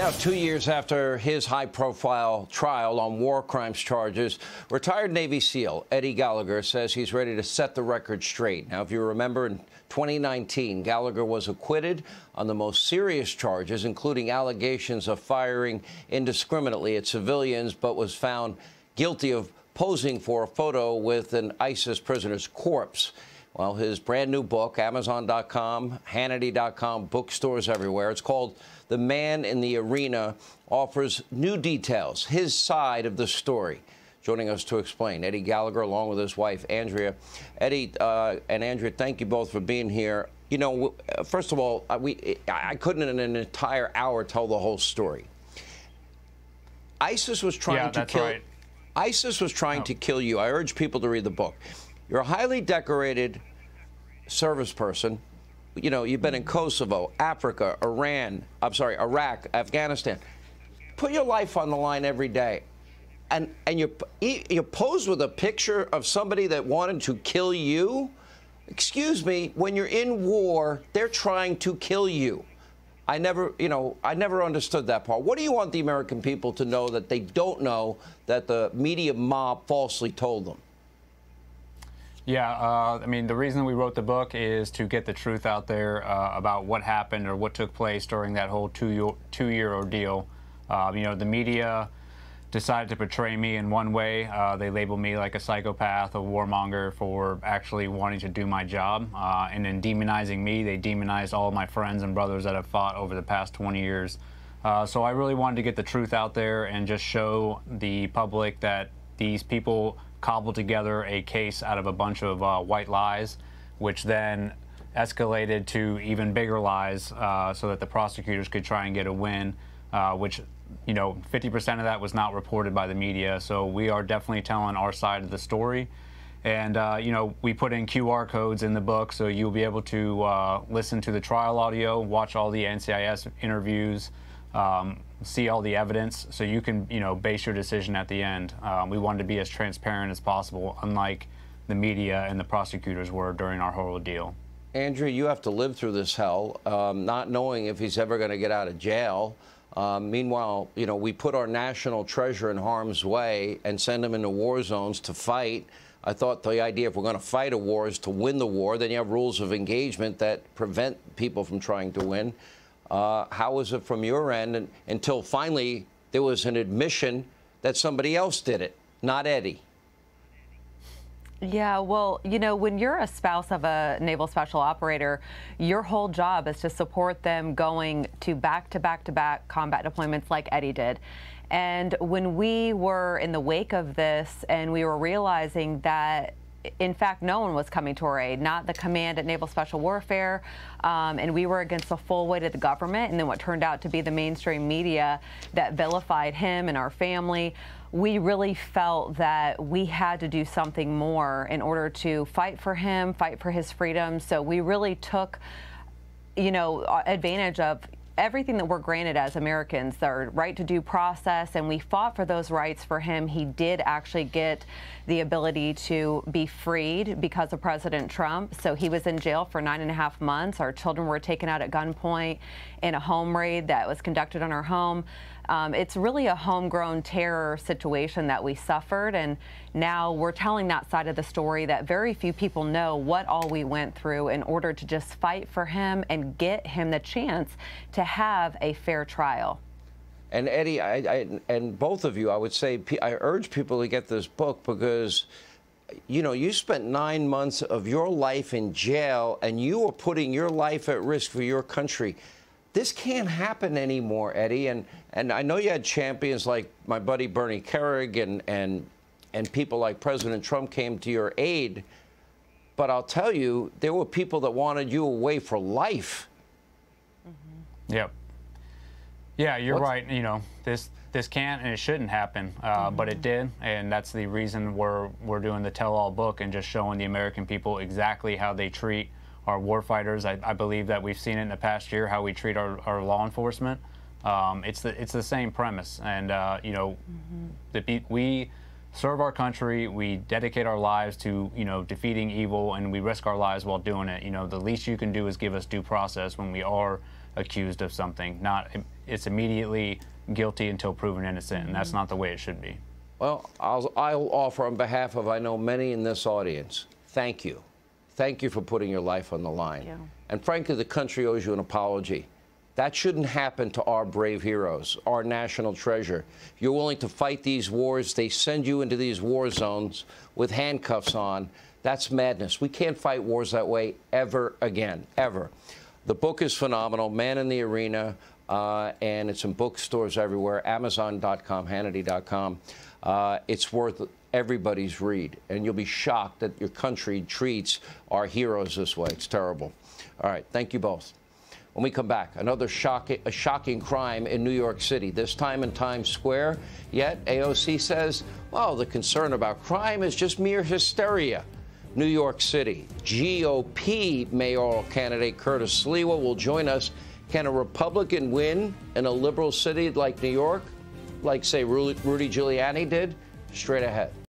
Now, two years after his high profile trial on war crimes charges, retired Navy SEAL Eddie Gallagher says he's ready to set the record straight. Now, if you remember, in 2019, Gallagher was acquitted on the most serious charges, including allegations of firing indiscriminately at civilians, but was found guilty of posing for a photo with an ISIS prisoner's corpse. Well, his brand new book, Amazon.com, Hannity.com, bookstores everywhere. It's called The Man in the Arena, offers new details, his side of the story. Joining us to explain, Eddie Gallagher, along with his wife, Andrea. Eddie uh, and Andrea, thank you both for being here. You know, first of all, we, I couldn't in an entire hour tell the whole story. ISIS was trying yeah, to kill. Right. ISIS was trying oh. to kill you. I urge people to read the book. You're a highly decorated service person. You know, you've been in Kosovo, Africa, Iran, I'm sorry, Iraq, Afghanistan. Put your life on the line every day. And, and you, you pose with a picture of somebody that wanted to kill you. Excuse me, when you're in war, they're trying to kill you. I never, you know, I never understood that part. What do you want the American people to know that they don't know that the media mob falsely told them? Yeah, uh, I mean, the reason we wrote the book is to get the truth out there uh, about what happened or what took place during that whole two-year, two-year ordeal. Uh, you know, the media decided to portray me in one way. Uh, they labeled me like a psychopath, a warmonger for actually wanting to do my job. Uh, and in demonizing me, they demonized all my friends and brothers that have fought over the past 20 years. Uh, so I really wanted to get the truth out there and just show the public that these people cobbled together a case out of a bunch of uh, white lies, which then escalated to even bigger lies uh, so that the prosecutors could try and get a win, uh, which, you know, 50% of that was not reported by the media. So we are definitely telling our side of the story. And, uh, you know, we put in QR codes in the book so you'll be able to uh, listen to the trial audio, watch all the NCIS interviews, um, see all the evidence so you can you know base your decision at the end. Um, we wanted to be as transparent as possible, unlike the media and the prosecutors were during our whole deal. Andrea, you have to live through this hell, um, not knowing if he's ever going to get out of jail. Um, meanwhile, you know, we put our national treasure in harm's way and send them into war zones to fight. I thought the idea if we're going to fight a war is to win the war, then you have rules of engagement that prevent people from trying to win. Uh, how was it from your end and, until finally there was an admission that somebody else did it, not Eddie? Yeah, well, you know, when you're a spouse of a naval special operator, your whole job is to support them going to back to back to back combat deployments like Eddie did. And when we were in the wake of this and we were realizing that in fact, no one was coming to our aid, not the command at Naval Special Warfare. Um, and we were against the full weight of the government and then what turned out to be the mainstream media that vilified him and our family. We really felt that we had to do something more in order to fight for him, fight for his freedom. So we really took, you know, advantage of everything that we're granted as Americans, the right to due process, and we fought for those rights for him. He did actually get the ability to be freed because of President Trump. So he was in jail for nine and a half months. Our children were taken out at gunpoint in a home raid that was conducted on our home. Um, it's really a homegrown terror situation that we suffered, and now we're telling that side of the story that very few people know what all we went through in order to just fight for him and get him the chance to have a fair trial. And Eddie, I, I, and both of you, I would say, I urge people to get this book because, you know, you spent nine months of your life in jail and you were putting your life at risk for your country. This can't happen anymore, Eddie. And and I know you had champions like my buddy Bernie Kerik and, and, and people like President Trump came to your aid. But I'll tell you, there were people that wanted you away for life. Mm-hmm. Yep. Yeah, you're What's, right. You know, this this can't and it shouldn't happen, uh, mm-hmm. but it did, and that's the reason we're we're doing the tell-all book and just showing the American people exactly how they treat our warfighters. I, I believe that we've seen it in the past year how we treat our, our law enforcement. Um, it's the it's the same premise, and uh, you know, mm-hmm. the, we serve our country. We dedicate our lives to you know defeating evil, and we risk our lives while doing it. You know, the least you can do is give us due process when we are accused of something. Not it's immediately guilty until proven innocent, and that's not the way it should be. Well, I'll, I'll offer on behalf of I know many in this audience. Thank you, thank you for putting your life on the line. And frankly, the country owes you an apology. That shouldn't happen to our brave heroes, our national treasure. You're willing to fight these wars. They send you into these war zones with handcuffs on. That's madness. We can't fight wars that way ever again, ever. The book is phenomenal, Man in the Arena, uh, and it's in bookstores everywhere, Amazon.com, Hannity.com. Uh, it's worth everybody's read, and you'll be shocked that your country treats our heroes this way. It's terrible. All right, thank you both. When we come back, another shocking, a shocking crime in New York City, this time in Times Square. Yet, AOC says, well, the concern about crime is just mere hysteria. New York City, GOP mayoral candidate Curtis Sliwa will join us. Can a Republican win in a liberal city like New York, like, say, Rudy Giuliani did? Straight ahead.